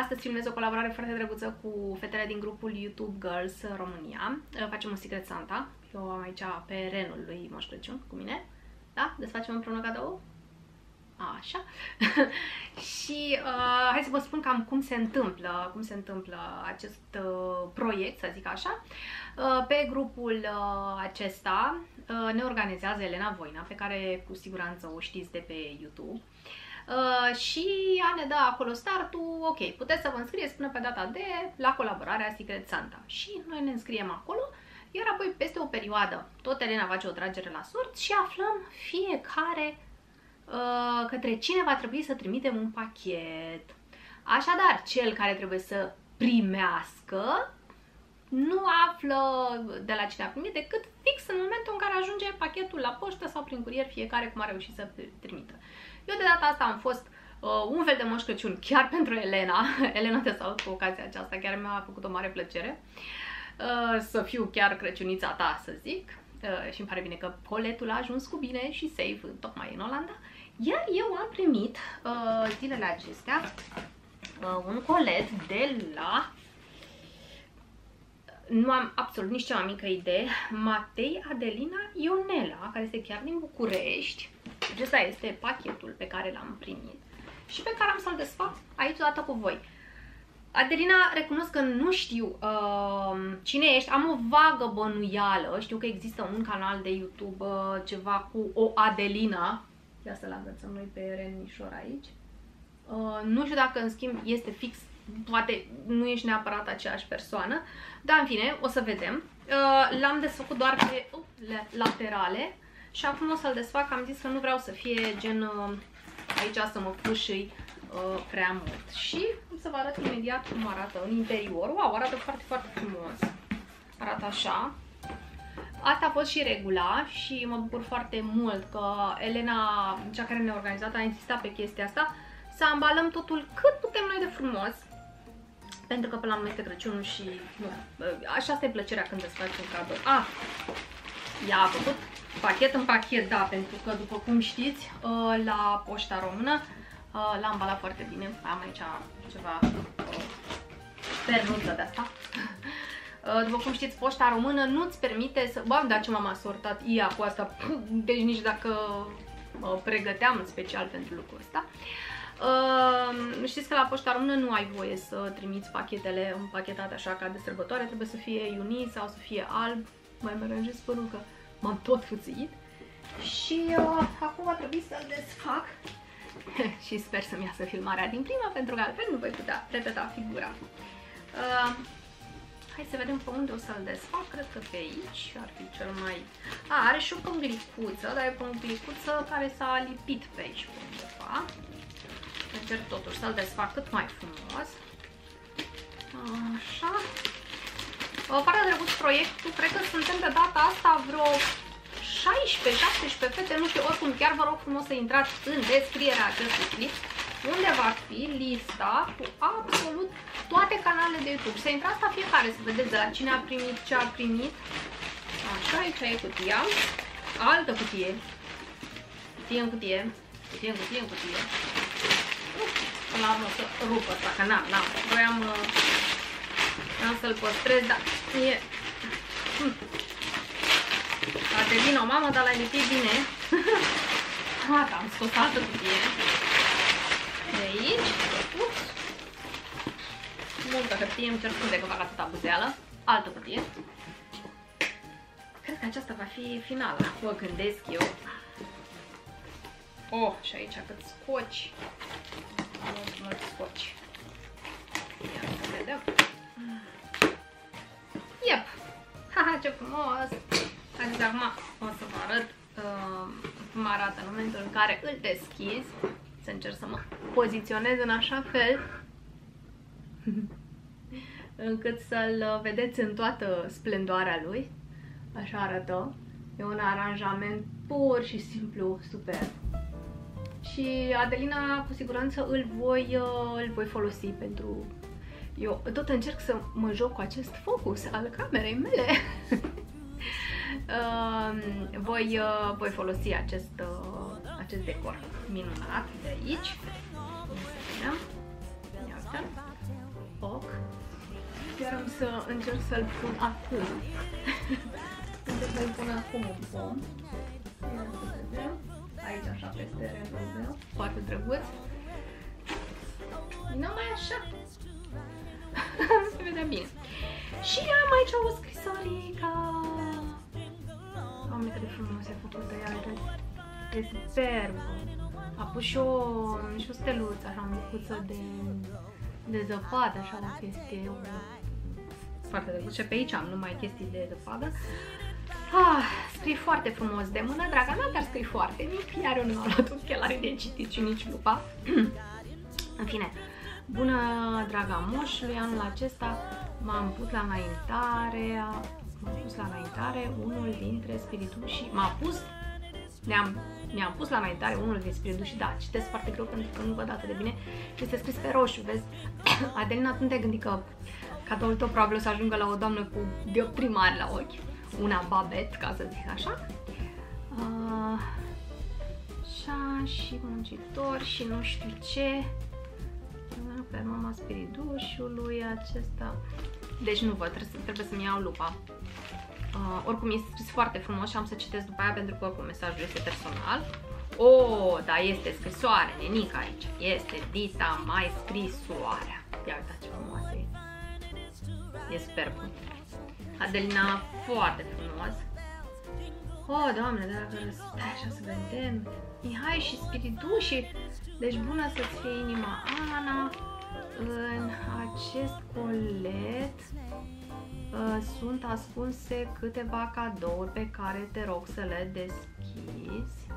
Astăzi filmez o colaborare foarte drăguță cu fetele din grupul YouTube Girls România. Facem un Secret Santa. Eu am aici pe renul lui Moș Crăciun cu mine. Da? Desfacem împreună cadou? Așa. și uh, hai să vă spun cam cum se întâmplă, cum se întâmplă acest uh, proiect, să zic așa. Uh, pe grupul uh, acesta uh, ne organizează Elena Voina, pe care cu siguranță o știți de pe YouTube. Uh, și ea ne dă acolo startul, ok, puteți să vă înscrieți până pe data de la colaborarea Secret Santa. Și noi ne înscriem acolo, iar apoi peste o perioadă tot Elena face o tragere la sorți și aflăm fiecare uh, către cine va trebui să trimitem un pachet. Așadar, cel care trebuie să primească nu află de la cine a primit decât fix în momentul în care ajunge pachetul la poștă sau prin curier, fiecare cum a reușit să trimită. Eu de data asta am fost uh, un fel de moș Crăciun chiar pentru Elena. Elena te salut cu ocazia aceasta, chiar mi-a făcut o mare plăcere uh, să fiu chiar Crăciunița ta, să zic. Uh, și îmi pare bine că poletul a ajuns cu bine și safe tocmai în Olanda. Iar eu am primit uh, zilele acestea uh, un colet de la nu am absolut nici cea mai mică idee, Matei Adelina Ionela, care este chiar din București. Acesta este pachetul pe care l-am primit și pe care am să-l desfac aici odată cu voi. Adelina, recunosc că nu știu uh, cine ești, am o vagă bănuială, știu că există un canal de YouTube, uh, ceva cu o Adelina, ia să-l agățăm noi pe Renișor aici. Uh, nu știu dacă în schimb este fix, poate nu ești neapărat aceeași persoană, dar în fine, o să vedem. Uh, L-am desfăcut doar pe uh, laterale și acum o să-l desfac, am zis că nu vreau să fie gen uh, aici să mă fâșâi uh, prea mult. Și o să vă arăt imediat cum arată în interior. Wow, arată foarte, foarte frumos. Arată așa. Asta a fost și regula și mă bucur foarte mult că Elena, cea care ne-a organizat, a insistat pe chestia asta să ambalăm totul cât putem noi de frumos pentru că până la urmă este Crăciunul și nu, așa asta e plăcerea când îți faci un cadou. Ah, ea a făcut pachet în pachet, da, pentru că după cum știți, uh, la poșta română uh, l-am ambalat foarte bine. Am aici ceva uh, pernuță de asta. După cum știți, poșta română nu-ți permite să... Bă, dar ce m-am asortat ea cu asta, deci nici dacă pregăteam în special pentru lucrul ăsta. Uh, știți că la poșta română nu ai voie să trimiți pachetele împachetate așa ca de sărbătoare, trebuie să fie iunit sau să fie alb. Mai mă aranjez părul că m-am tot fuțit. Și uh, acum va trebui să-l desfac și sper să-mi iasă filmarea din prima, pentru că altfel nu voi putea repeta figura. Uh, hai să vedem pe unde o să-l desfac, cred că pe aici ar fi cel mai... A, are și o pânglicuță, dar e o pânglicuță care s-a lipit pe aici pe undeva. Încerc totuși să-l desfac cât mai frumos. Așa. Foarte drăguț proiectul, cred că suntem de data asta vreo 16-17 fete, nu știu, oricum chiar vă rog frumos să intrați în descrierea acestui clip unde va fi lista cu absolut toate canalele de YouTube. Să intrați la fiecare să vedeți de la cine a primit, ce a primit. Așa, aici e cutia. Altă cutie. Cutie în cutie. Cutie în cutie în cutie. Până la urmă să rupă asta, că n-am, n-am. Vreau uh, să-l păstrez, dar e... Hm. Adelina, o mamă, dar l-ai lipit bine. Gata, am scos altă cutie. De aici. Ups. Multă hârtie, îmi cer scuze că fac atâta buzeală. Altă cutie. Cred că aceasta va fi finala. Mă gândesc eu. Oh, și aici cât scoci. Haha, ce frumos! Așa, acum o să vă arăt uh, cum arată în momentul în care îl deschizi. Să încerc să mă poziționez în așa fel încât să-l vedeți în toată splendoarea lui. Așa arată. E un aranjament pur și simplu super. Și Adelina, cu siguranță, îl voi, uh, îl voi folosi pentru... Eu tot încerc să mă joc cu acest focus al camerei mele. uh, voi, uh, voi folosi acest, uh, acest decor minunat de aici. Iată. loc. Iar am să încerc să-l pun acum. încerc să-l pun acum un pom. Iar să vedem. Aici așa peste rândul meu. Foarte drăguț. Se vedea bine. Și am aici o scrisorica. Doamne, cât de frumos e făcută ea, e superbă. A pus și o, și o steluță, așa, o micuță de, de zăpadă, așa, dacă este o... foarte drăguț. Și pe aici am numai chestii de zăpadă. Ah, scrii foarte frumos de mână, draga mea, dar scrii foarte mic, iar eu nu am luat ochelari de citit și nici lupa. În fine, bună draga moșului, anul acesta m-am pus la înaintare, m-am pus la înaintare unul dintre spiritușii, m-a pus, ne-am mi-am pus la înaintare unul din spiritușii, da, citesc foarte greu pentru că nu văd atât de bine și este scris pe roșu, vezi? Adelina, nu te gândi că cadoul tău probabil o să ajungă la o doamnă cu dioptrii mari la ochi, una babet, ca să zic așa. Uh, așa, și muncitor și nu știu ce pe mama spiridușului acesta. Deci nu văd, trebuie, trebuie să-mi iau lupa. Uh, oricum este scris foarte frumos și am să citesc după aia pentru că oricum mesajul este personal. Oh, da, este scrisoare, nenică aici. Este Dita mai scrisoarea. Ia uitați ce frumoasă e. E superb. Adelina, foarte frumos. Oh, doamne, dacă stai așa să vedem. Mihai și spiritușii. Deci bună să-ți fie inima, Ana în acest colet uh, sunt ascunse câteva cadouri pe care te rog să le deschizi.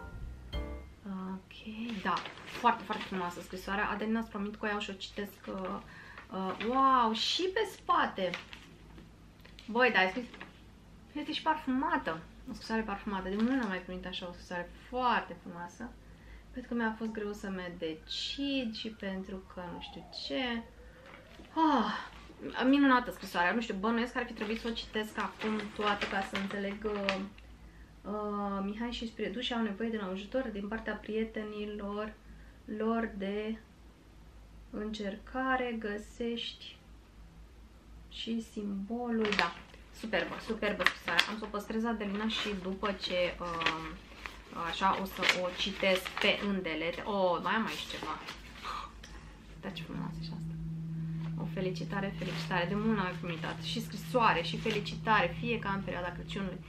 Ok, da, foarte, foarte frumoasă scrisoarea. Adelina îți promit că o iau și o citesc. Uh, uh, wow, și pe spate. Băi, da, scris... Este și parfumată. O scrisoare parfumată. De mult n-am mai primit așa o scrisoare foarte frumoasă. Pentru că mi-a fost greu să mă decid și pentru că nu știu ce. Ah, minunată scrisoarea. Nu știu, bănuiesc că ar fi trebuit să o citesc acum toată ca să înțeleg uh, uh, Mihai și Spiriduși au nevoie de un ajutor din partea prietenilor lor de încercare, găsești și simbolul, da, superbă, superbă scrisoarea. Am să o păstrez Adelina și după ce uh, Așa, o să o citesc pe îndelete. Oh, mai am aici ceva. Da, ce frumoasă și asta. O felicitare, felicitare. De mult am primit Și scrisoare, și felicitare, fie ca în perioada Crăciunului.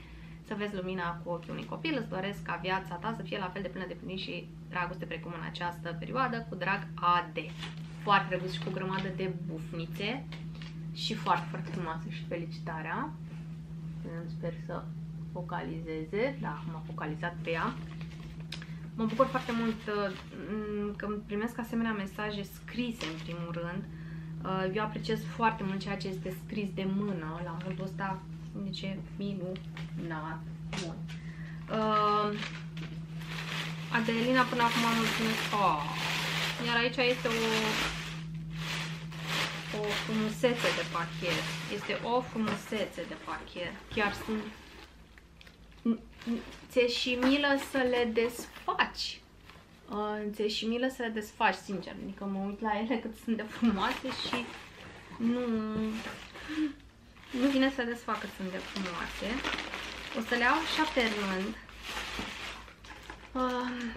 Să vezi lumina cu ochiul unui copil. Îți doresc ca viața ta să fie la fel de plină de plin și dragoste precum în această perioadă. Cu drag, AD. Foarte drăguț și cu o grămadă de bufnițe. Și foarte, foarte frumoasă și felicitarea. Sper să focalizeze, da, m-a focalizat pe ea. Mă bucur foarte mult uh, că primesc asemenea mesaje scrise în primul rând. Uh, eu apreciez foarte mult ceea ce este scris de mână, la modul ăsta, ce minunat. Bun. Uh, Adelina până acum am mulțumesc. Oh. Iar aici este o o frumusețe de pachet. Este o frumusețe de pachet. Chiar sunt ți-e și milă să le desfaci. Uh, ți-e și milă să le desfaci, sincer. Adică mă uit la ele cât sunt de frumoase și nu, nu vine să le desfac cât sunt de frumoase. O să le iau șapte rând Uh,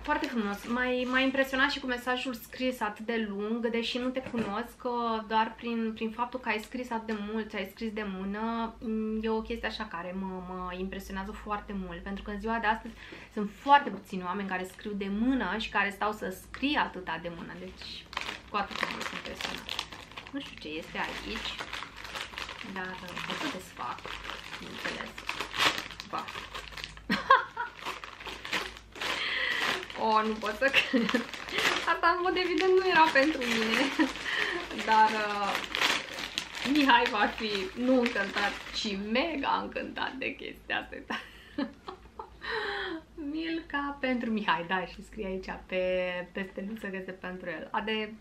foarte frumos. M-a impresionat și cu mesajul scris atât de lung, deși nu te cunosc, uh, doar prin, prin faptul că ai scris atât de mult, ai scris de mână, mm, e o chestie așa care mă, mă impresionează foarte mult, pentru că în ziua de astăzi sunt foarte puțini oameni care scriu de mână și care stau să scrie atâta de mână, deci cu atât mai mult impresionat. Nu știu ce este aici, dar o să desfac, bineînțeles. Ba. Oh, nu pot să cred. Asta, în mod evident, nu era pentru mine. Dar uh, Mihai va fi nu încântat, ci mega încântat de chestia asta. Milka pentru Mihai, da, și scrie aici pe, pe steluță că este pentru el. Ade,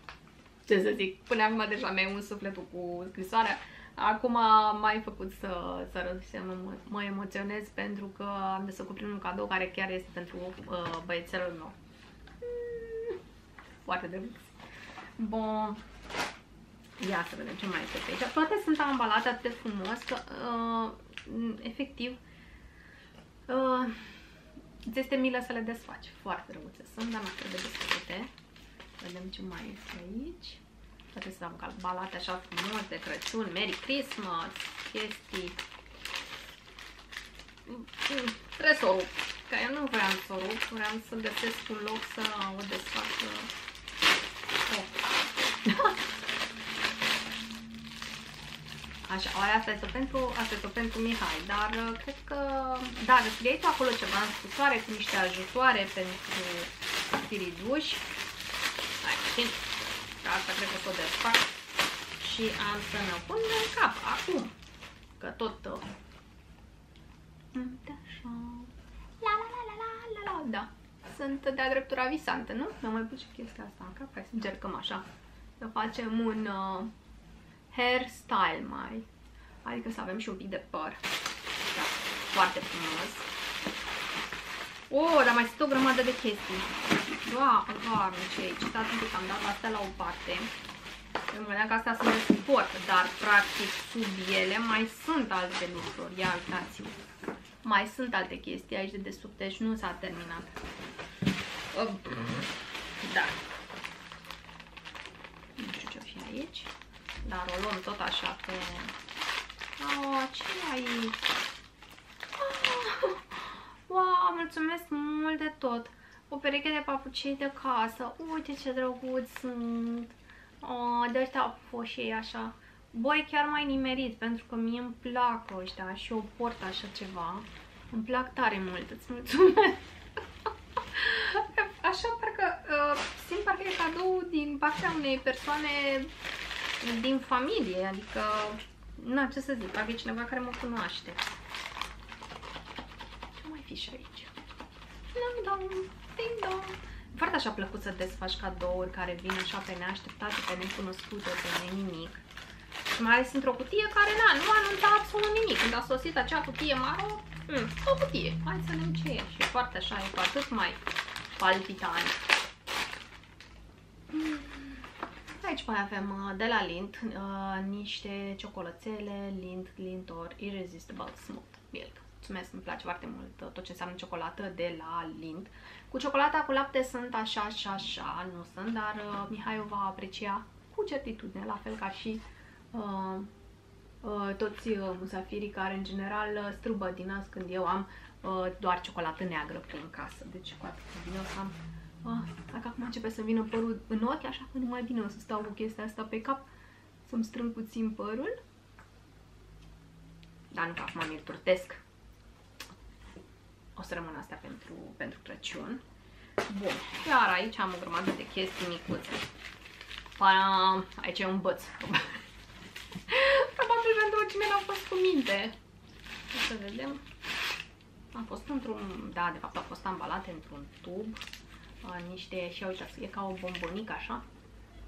ce să zic, până acum deja mi-ai un sufletul cu scrisoarea. Acum m-ai făcut să, să râd și să mă, mă emoționez pentru că am de să cuprind un cadou care chiar este pentru uh, băiețelul meu. Mm, foarte drăguț. Bun. Ia să vedem ce mai este pe aici. Toate sunt ambalate atât de frumos că, uh, efectiv, uh, îți este milă să le desfaci. Foarte drăguțe sunt, dar nu de desfăcute. Vedem ce mai este aici. Toate sunt ambalate așa frumos de Crăciun, Merry Christmas, chestii. Mm, trebuie să o rup. Că eu nu vreau să o rup, vreau să găsesc un loc să o desfac. Oh. Așa, oare asta este pentru, asta este pentru Mihai, dar uh, cred că, da, scrie tu acolo ceva în scrisoare cu niște ajutoare pentru spiriduși. Hai, puțin, că asta cred că o desfac și am să ne pun în cap acum, că tot... Uh, așa, la la la la la la la, da, sunt de-a dreptura visantă, nu? Mi-am mai pus și chestia asta în cap, hai să încercăm așa, să facem un... Uh, hairstyle mai. Adică să avem și un pic de păr. Da, foarte frumos. Oh, dar mai sunt o grămadă de chestii. Doamne, ce aici. Stați un pic, am dat astea la o parte. Eu mă că astea sunt de suport, dar practic sub ele mai sunt alte lucruri. Ia uitați-vă. Mai sunt alte chestii aici de desubt, deci nu s-a terminat. Da. Nu știu ce-o fi aici. Dar o luăm tot așa pe... Oh, ce aici? Oh, wow, mulțumesc mult de tot! O pereche de papucei de casă. Uite ce drăguți sunt! Oh, de ăștia au fost și ei așa. Băi, chiar mai nimerit, pentru că mie îmi plac ăștia și eu port așa ceva. Îmi plac tare mult, îți mulțumesc! așa parcă, uh, simt parcă e cadou din partea unei persoane din familie, adică, nu ce să zic, parcă e cineva care mă cunoaște. Ce mai fi și aici? Ding dong, ding dong. Foarte așa plăcut să desfaci cadouri care vin așa pe neașteptate, pe necunoscute, pe nimic. Și mai ales într-o cutie care, na, nu anunța absolut nimic. Când a sosit acea cutie maro, mm, o cutie. Hai să vedem ce e. Și foarte așa, e cu atât mai palpitant. Mm. Aici mai avem uh, de la Lint uh, niște ciocolățele Lint, Lintor Irresistible Smooth Milk. Mulțumesc, îmi place foarte mult uh, tot ce înseamnă ciocolată de la Lint. Cu ciocolata cu lapte sunt așa și așa, nu sunt, dar uh, Mihai o va aprecia cu certitudine, la fel ca și uh, uh, toți uh, musafirii care în general uh, strâmbă din azi când eu am uh, doar ciocolată neagră prin casă. Deci cu atât bine o să am Ah, dacă acum începe să vină părul în ochi, așa că nu mai bine o să stau cu chestia asta pe cap, să-mi strâng puțin părul. Dar nu că acum mi-l turtesc. O să rămân astea pentru, pentru Crăciun. Bun, iar aici am o grămadă de chestii micuțe. Pam, aici e un băț. Probabil pentru cine n-a fost cu minte. O să vedem. A fost într-un, da, de fapt a fost ambalate într-un tub niște, și uitați, e ca o bombonică așa,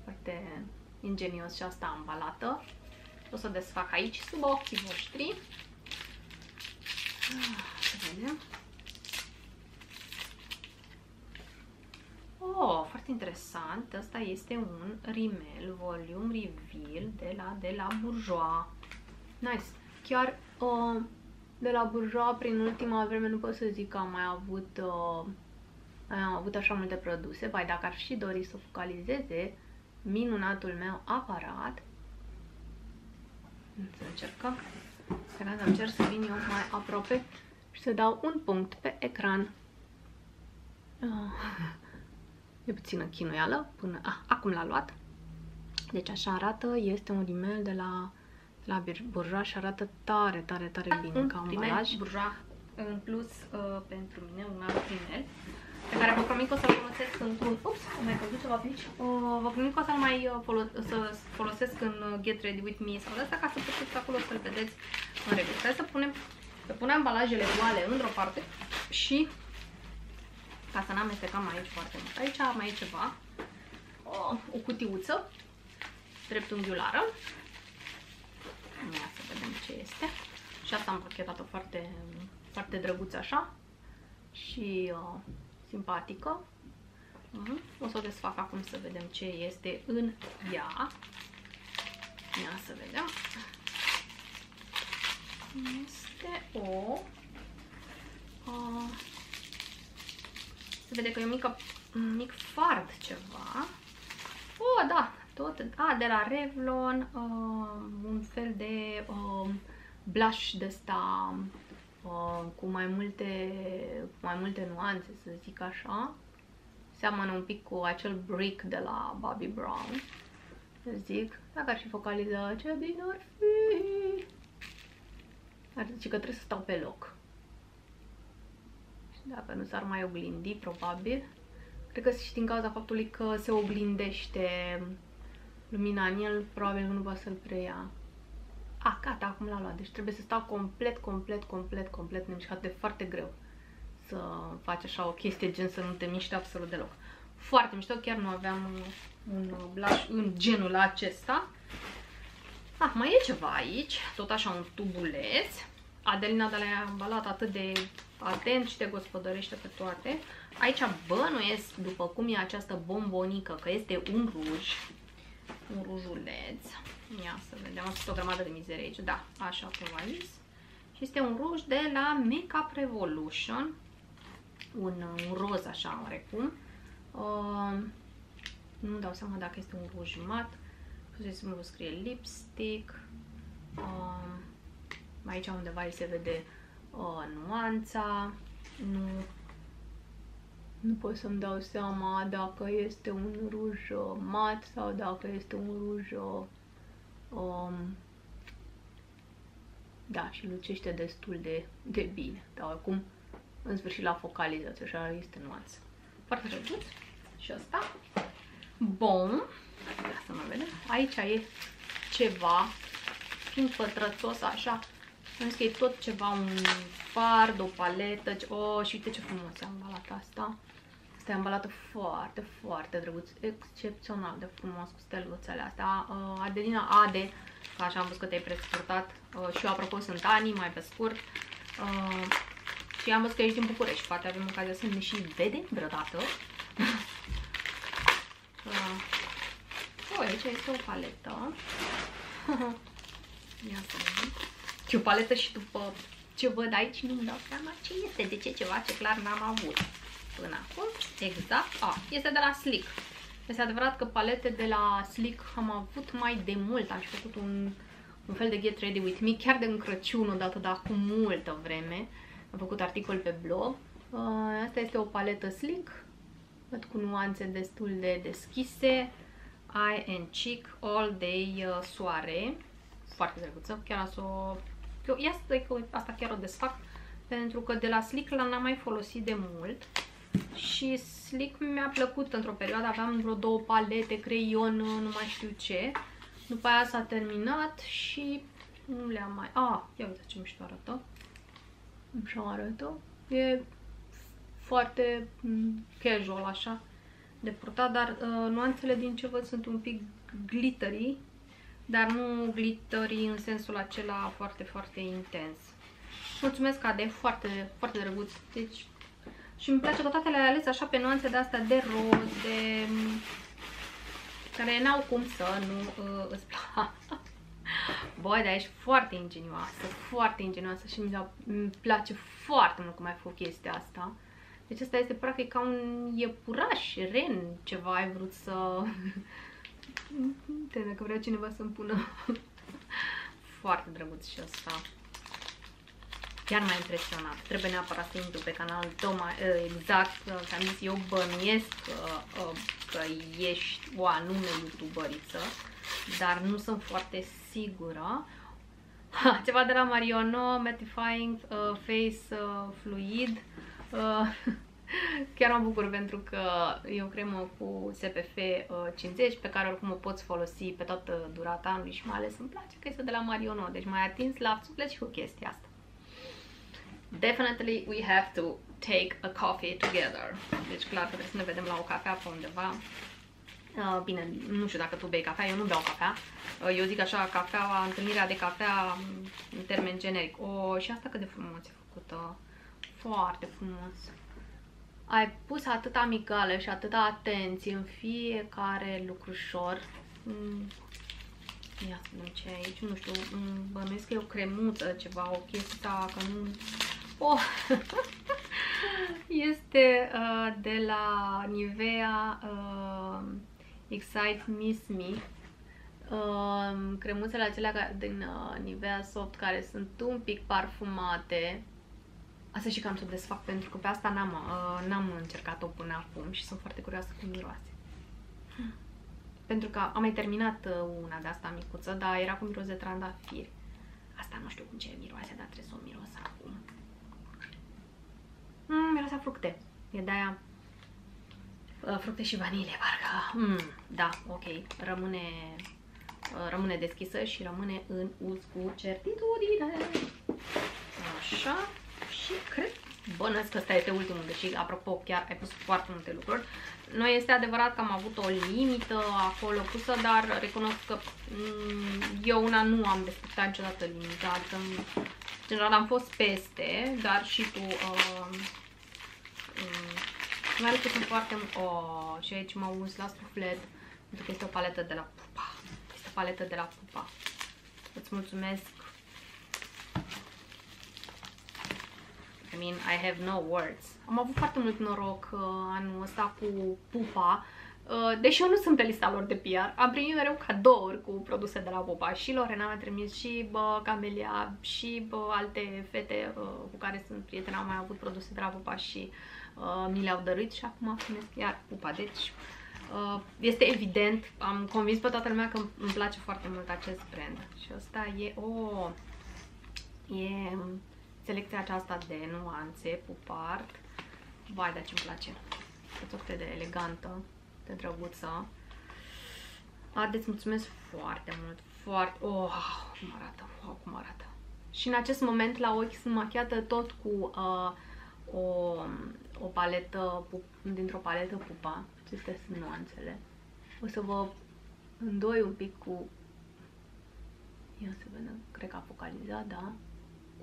foarte ingenios și asta ambalată. O să desfac aici sub ochii voștri. Ah, să vedem. Oh, foarte interesant. Asta este un rimel Volume Reveal de la, de la Bourjois. Nice. Chiar uh, de la Bourjois, prin ultima vreme, nu pot să zic că am mai avut uh, am avut așa multe produse, vai dacă ar și dori să focalizeze minunatul meu aparat, să încercăm, să încerc să vin eu mai aproape și să dau un punct pe ecran. Ah, e puțină chinuială, până, ah, acum l-a luat. Deci așa arată, este un rimel de la, de la Bourjois și arată tare, tare, tare bine un ca un ambalaj. Bourjois în plus uh, pentru mine, un alt rimel pe care vă promit că o să-l folosesc într-un... Ups, am mai căzut ceva pe aici. Uh, vă promit că o să-l mai uh, folo să folosesc în uh, Get Ready With Me sau de asta, ca să puteți acolo să-l vedeți în regulă. Trebuie să punem, să punem ambalajele goale într-o parte și ca să n-amestecăm aici foarte mult. Aici mai e ceva. O, o cutiuță dreptunghiulară. Ia să vedem ce este. Și asta am pachetat-o foarte, foarte drăguț așa. Și uh, simpatică. O să o desfac acum să vedem ce este în ea. Ia să vedem. Este o... Uh, se vede că e un mic, un mic fard ceva. Oh, da, tot. A, de la Revlon, uh, un fel de uh, blush de ăsta uh, cu mai multe, cu mai multe nuanțe, să zic așa. Seamănă un pic cu acel brick de la Bobbi Brown. Zic, dacă ar fi focalizat, ce bine ar fi. Ar zice că trebuie să stau pe loc. Și dacă nu s-ar mai oglindi, probabil. Cred că și din cauza faptului că se oglindește lumina în el, probabil nu va să-l preia. A, gata, acum l-a luat. Deci trebuie să stau complet, complet, complet, complet nemișcat. De foarte greu să faci așa o chestie gen să nu te miști absolut deloc. Foarte mișto, chiar nu aveam un blush în genul acesta. Ah, mai e ceva aici, tot așa un tubuleț. Adelina de la ambalat atât de atent și te gospodărește pe toate. Aici bănuiesc, după cum e această bombonică, că este un ruj, un rujuleț. Ia să vedem, am o grămadă de mizerie aici, da, așa cum am zis. Și este un ruj de la Makeup Revolution, un, un roz așa oarecum. Uh, nu dau seama dacă este un ruj mat. Să nu scrie lipstick. Uh, aici undeva se vede uh, nuanța. Nu, nu pot să-mi dau seama dacă este un ruj uh, mat sau dacă este un ruj uh, um, da, și lucește destul de, de bine. Dar acum, în sfârșit, la focalizație, așa este nuanță. Foarte drăguț. Și asta. Bun. Să mă vedem. Aici e ceva, fiind pătrățos așa, am zis că e tot ceva, un fard, o paletă. Oh, și uite ce frumos e ambalat asta. Asta e ambalată foarte, foarte drăguț, excepțional de frumos cu steluțele astea. Uh, Adelina Ade, ca așa am văzut că te-ai prețurtat. Uh, și eu, apropo, sunt Ani, mai pe scurt. Uh, și am văzut că ești din București, poate avem ocazia să ne și vedem vreodată. uh, oh, aici este o paletă. Ia să vedem. E o paletă și după ce văd aici nu-mi dau seama ce este, de ce ceva ce clar n-am avut până acum. Exact. A, este de la Slick. Este adevărat că palete de la Slick am avut mai de mult. Am și făcut un, un fel de Get Ready With Me, chiar de în Crăciun odată, dar acum multă vreme. Am făcut articol pe blog. Uh, asta este o paletă Slick. Văd cu nuanțe destul de deschise. Eye and Cheek All Day uh, Soare. Foarte drăguță. Chiar să o... Ia să că asta chiar o desfac. Pentru că de la Slick l-am mai folosit de mult și Slick mi-a plăcut într-o perioadă, aveam vreo două palete, creion, nu mai știu ce. După aia s-a terminat și nu le-am mai... Ah, ia uite ce mișto arată. Așa arată. E foarte mm, casual așa de purtat, dar uh, nuanțele din ce văd sunt un pic glittery, dar nu glittery în sensul acela foarte, foarte intens. Mulțumesc, Ade, foarte, foarte drăguț. Deci și îmi place că toate le-ai ales așa pe nuanțe de astea de roz, de... care n-au cum să nu uh, îți placă. Băi, dar ești foarte ingenioasă, foarte ingenioasă și mi place foarte mult cum ai făcut chestia asta. Deci asta este practic ca un iepuraș, ren, ceva ai vrut să... Uite, dacă vrea cineva să-mi pună... foarte drăguț și asta chiar m-a impresionat. Trebuie neapărat să intru pe canalul tău mai, ă, exact, că am zis eu bănuiesc că, ă, că ești o anume youtuberiță, dar nu sunt foarte sigură. Ha, ceva de la Mariono, Mattifying uh, Face uh, Fluid. Uh, chiar mă bucur pentru că e o cremă cu SPF uh, 50 pe care oricum o poți folosi pe toată durata anului și mai ales îmi place că este de la Mariono, deci mai atins la suflet și cu chestia asta definitely we have to take a coffee together. Deci clar că trebuie să ne vedem la o cafea pe undeva. Uh, bine, nu știu dacă tu bei cafea, eu nu beau cafea. Uh, eu zic așa, cafeaua, întâlnirea de cafea în termen generic. O, și asta cât de frumos e făcută. Foarte frumos. Ai pus atâta amigale și atâta atenție în fiecare lucrușor. Mm. Ia să vedem ce aici, nu știu, bănuiesc că e o cremuță, ceva, o chestie că nu... Oh! este uh, de la Nivea uh, Excite Miss Me. Uh, cremuțele acelea din uh, Nivea Soft care sunt un pic parfumate. Asta și că am să o desfac pentru că pe asta n-am uh, n-am încercat-o până acum și sunt foarte curioasă cum miroase. Hmm. Pentru că am mai terminat uh, una de asta micuță, dar era cu miros de trandafir. Asta nu știu cum ce miroase, dar trebuie să o miros acum. Mm, miroase fructe. E de-aia uh, fructe și vanilie, parcă. Mm, da, ok. Rămâne, uh, rămâne deschisă și rămâne în uz cu certitudine. Așa. Și cred, bănesc că ăsta este ultimul, deși, apropo, chiar ai pus foarte multe lucruri. Noi este adevărat că am avut o limită acolo pusă, dar recunosc că mm, eu una nu am respectat niciodată limita, adică general am fost peste, dar și cu uh, uh, mai ales că sunt foarte oh, și aici mă uz la suflet pentru că este o paletă de la Pupa. Este o paletă de la Pupa. Îți mulțumesc. I mean, I have no words. Am avut foarte mult noroc uh, anul ăsta cu Pupa. Uh, deși eu nu sunt pe lista lor de PR, am primit mereu cadouri cu produse de la Pupa. Și Lorena mi-a trimis și bă, Camelia și bă, alte fete uh, cu care sunt prietene au mai avut produse de la Pupa și uh, mi le-au dăruit și acum primesc iar Pupa. Deci uh, este evident, am convins pe toată lumea că îmi place foarte mult acest brand. Și ăsta e o... Oh, e selecția aceasta de nuanțe, pupart. Vai, dar ce-mi place. E tot de elegantă, de drăguță. Haideți, mulțumesc foarte mult, foarte... Oh, cum arată, oh, cum arată. Și în acest moment la ochi sunt machiată tot cu uh, o, o paletă, dintr-o paletă pupa. Acestea sunt nuanțele. O să vă îndoi un pic cu... Ia să vedem, cred că a focalizat, da?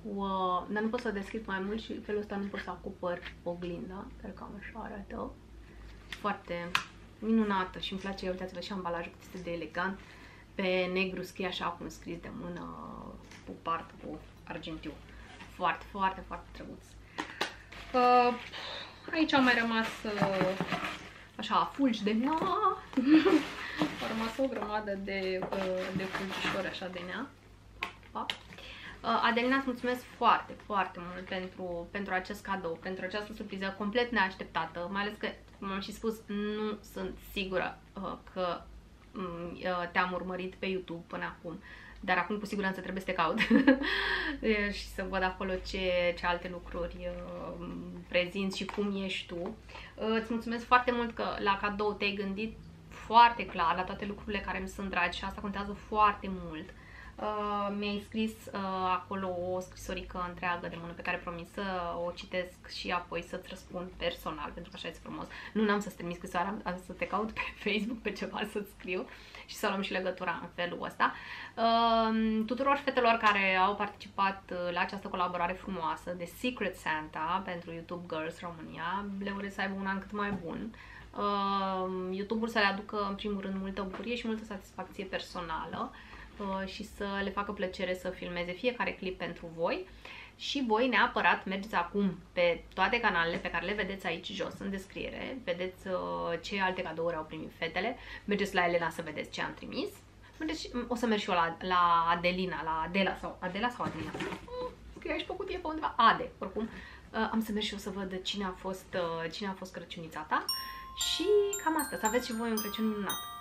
Cu... Uh, dar nu pot să deschid mai mult și felul ăsta nu pot să acopăr oglinda, dar cam așa arată. Foarte minunată și îmi place, uitați-vă și ambalajul cât este de elegant. Pe negru scrie așa cum scris de mână cu part cu argintiu. Foarte, foarte, foarte drăguț. Uh, aici au mai rămas uh, așa fulgi de nea. au rămas o grămadă de, uh, de fulgișori așa de nea. Pa. Uh, Adelina, îți mulțumesc foarte, foarte mult pentru, pentru acest cadou, pentru această surpriză complet neașteptată, mai ales că, cum am și spus, nu sunt sigură uh, că um, uh, te-am urmărit pe YouTube până acum, dar acum cu siguranță trebuie să te caut și să văd acolo ce, ce alte lucruri uh, prezinți și cum ești tu. Uh, îți mulțumesc foarte mult că la cadou te-ai gândit foarte clar la toate lucrurile care îmi sunt dragi și asta contează foarte mult. Uh, mi-ai scris uh, acolo o scrisorică întreagă de mână pe care promis să o citesc și apoi să-ți răspund personal, pentru că așa este frumos. Nu n-am să-ți trimis scrisoarea, am să te caut pe Facebook pe ceva să-ți scriu și să luăm și legătura în felul ăsta. Uh, tuturor fetelor care au participat uh, la această colaborare frumoasă de Secret Santa pentru YouTube Girls România, le urez să aibă un an cât mai bun. Uh, YouTube-ul să le aducă în primul rând multă bucurie și multă satisfacție personală. Uh, și să le facă plăcere să filmeze fiecare clip pentru voi. Și voi neapărat mergeți acum pe toate canalele pe care le vedeți aici jos în descriere, vedeți uh, ce alte cadouri au primit fetele, mergeți la Elena să vedeți ce am trimis. Mergeți, o să merg și eu la, la Adelina, la Adela sau Adela sau Adelina. Mm, scrie aici pe cutie pe undeva, Ade, oricum. Uh, am să merg și eu să văd cine a fost, cine a fost Crăciunița ta. Și cam asta, să aveți și voi un Crăciun minunat.